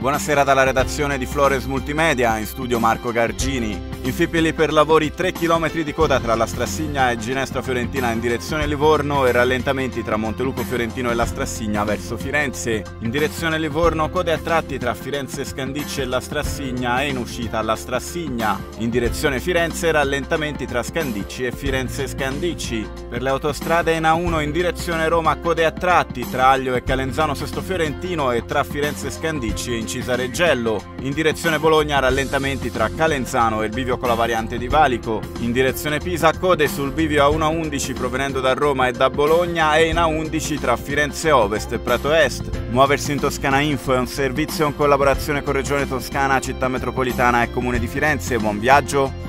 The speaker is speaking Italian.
Buonasera dalla redazione di Flores Multimedia, in studio Marco Gargini. In Fipili per lavori 3 km di coda tra la Strassigna e Ginestra Fiorentina in direzione Livorno e rallentamenti tra Montelupo Fiorentino e la Strassigna verso Firenze. In direzione Livorno code a tratti tra Firenze Scandicci e la Strassigna e in uscita alla Strassigna. In direzione Firenze rallentamenti tra Scandicci e Firenze Scandicci. Per le autostrade in A1 in direzione Roma code a tratti tra Aglio e Calenzano Sesto Fiorentino e tra Firenze Scandicci e in Cisareggello. In direzione Bologna rallentamenti tra Calenzano e il bivio con la variante di Valico. In direzione Pisa code sul bivio A111 provenendo da Roma e da Bologna e in A11 tra Firenze Ovest e Prato Est. Muoversi in Toscana Info è un servizio in collaborazione con Regione Toscana, Città Metropolitana e Comune di Firenze. Buon viaggio!